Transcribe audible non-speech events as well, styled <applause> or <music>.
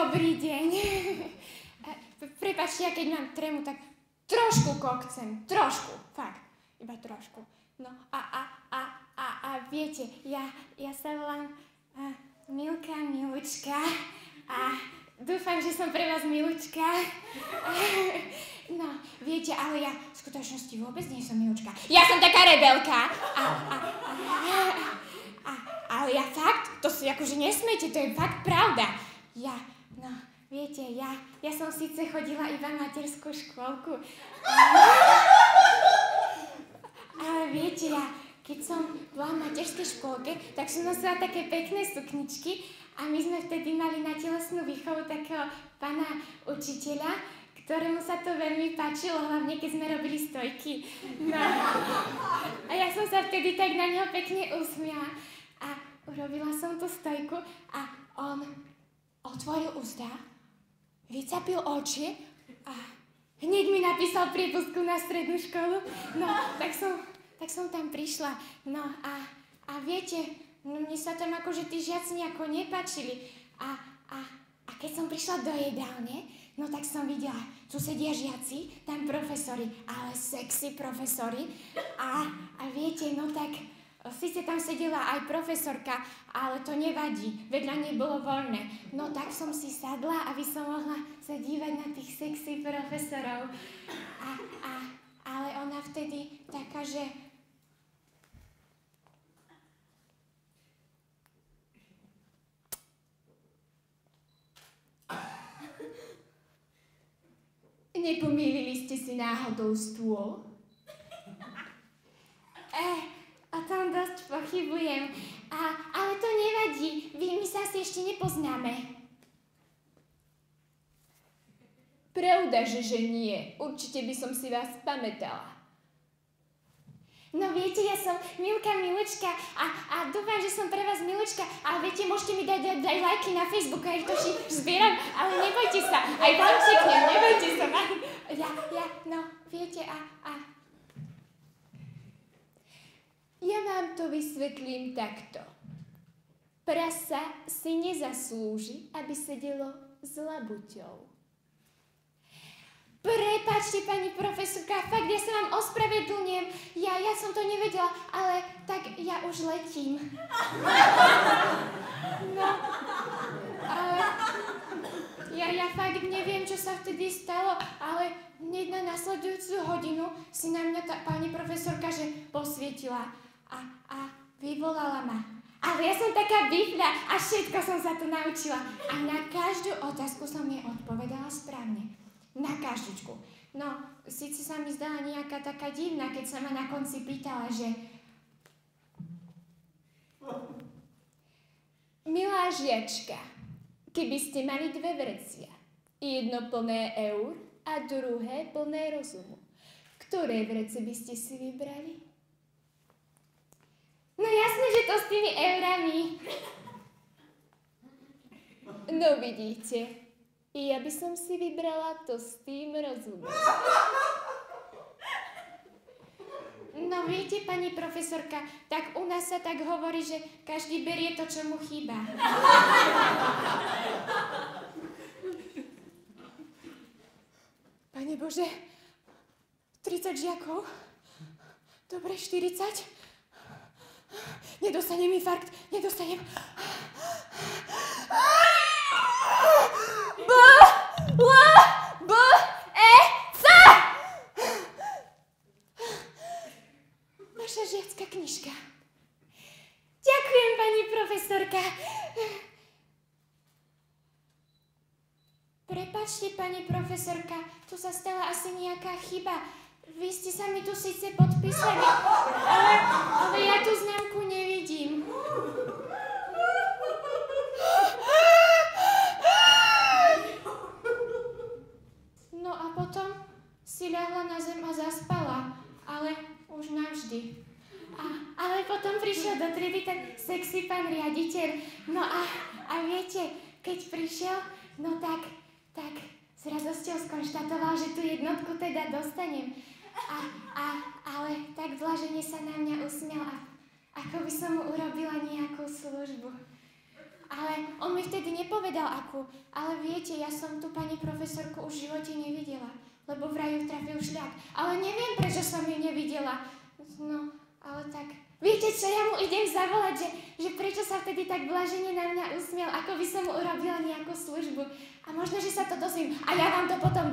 Dobrý deň. Prepačte, ja keď mám trému, tak trošku kokcem. Trošku, fakt. Iba trošku. No a, a, a, a, a viete, ja, ja sa volám uh, Milka Milučka a dúfam, že som pre vás Milučka. No, viete, ale ja v skutočnosti vôbec nie som Milučka. Ja som taká rebelka. A, a, a, a, ale ja fakt, to si akože nesmete, to je fakt pravda. Ja, no, viete, ja, ja som síce chodila iba materskú škôlku. Ale viete, ja, keď som bola v materskej škôlke, tak som nosila také pekné sukničky a my sme vtedy mali na telesnú výchovu takého pána učiteľa, ktorému sa to veľmi páčilo, hlavne keď sme robili stojky. No. A ja som sa vtedy tak na neho pekne usmiala. A urobila som tú stojku a otvoril ústa, vycapil oči a hneď mi napísal priepustku na strednú školu. No, tak som, tak som tam prišla. No a, a viete, no, mne sa tam akože tí žiaci nejako nepačili. A, a, a keď som prišla do jedálne, no tak som videla, tu sedia žiaci, tam profesori, ale sexy profesori. A, a viete, no tak Sice tam sedela aj profesorka, ale to nevadí, vedľa nej bolo voľné. No tak som si sadla, aby som mohla sa dívať na tých sexy profesorov. A, a, ale ona vtedy taká, že Nepomýlili ste si náhodou stôl? Eh, o tom dosť pochybujem. A, ale to nevadí, vy my sa asi ešte nepoznáme. Pravda, že, že nie. Určite by som si vás pamätala. No viete, ja som Milka Milučka a, a dúfam, že som pre vás Milučka, ale viete, môžete mi dať, dať, dať lajky na Facebooku, ja ich to zbieram, ale nebojte sa, aj vám čeknem, nebojte sa. Ja, ja, no, viete, a, a... Ja vám to vysvetlím takto. Prasa si nezaslúži, aby sedelo s labuťou. Prepačte, pani profesorka, fakt, ja sa vám ospravedlňujem. Ja, ja som to nevedela, ale tak ja už letím. <laughs> No, ale ja, ja fakt neviem, čo sa vtedy stalo, ale hneď na nasledujúcu hodinu si na mňa tá pani profesorka, že posvietila a, a vyvolala ma. Ale ja som taká bifľa a všetko som sa tu naučila. A na každú otázku som jej odpovedala správne. Na každičku. No, síce sa mi zdala nejaká taká divná, keď sa ma na konci pýtala, že... Milá žiačka, keby ste mali dve vrecia, jedno plné eur a druhé plné rozumu, ktoré vrece by ste si vybrali? No jasné, že to s tými eurami. No vidíte, ja by som si vybrala to s tým rozumom. No viete, pani profesorka, tak u nás sa tak hovorí, že každý berie to, čo mu chýba. Pane Bože, 30 žiakov? Dobre, 40? Nedostanem infarkt, nedostanem. B, L, B, E, C. Naša žiacka knižka. Ďakujem, pani profesorka. Prepačte, pani profesorka, tu sa stala asi nejaká chyba. Vy ste sa mi tu síce podpísali, ale, ale ja tú známku nevidím. No a potom si ľahla na zem a zaspala, ale už navždy. A, ale potom prišiel do triedy ten sexy pán riaditeľ. No a, a viete, keď prišiel, no tak, tak s radosťou skonštatoval, že tú jednotku teda dostanem. A, a, ale tak vlažene sa na mňa usmiel a ako by som mu urobila nejakú službu. ale on mi vtedy nepovedal akú. Ale viete, ja som tu pani profesorku už v živote nevidela, lebo vraj ju trafil šľak. Ale neviem, prečo som ju nevidela. No, ale tak... Viete čo, ja mu idem zavolať, že, že prečo sa vtedy tak blažene na mňa usmiel, ako by som mu urobila nejakú službu. A možno, že sa to dozviem. A ja vám to potom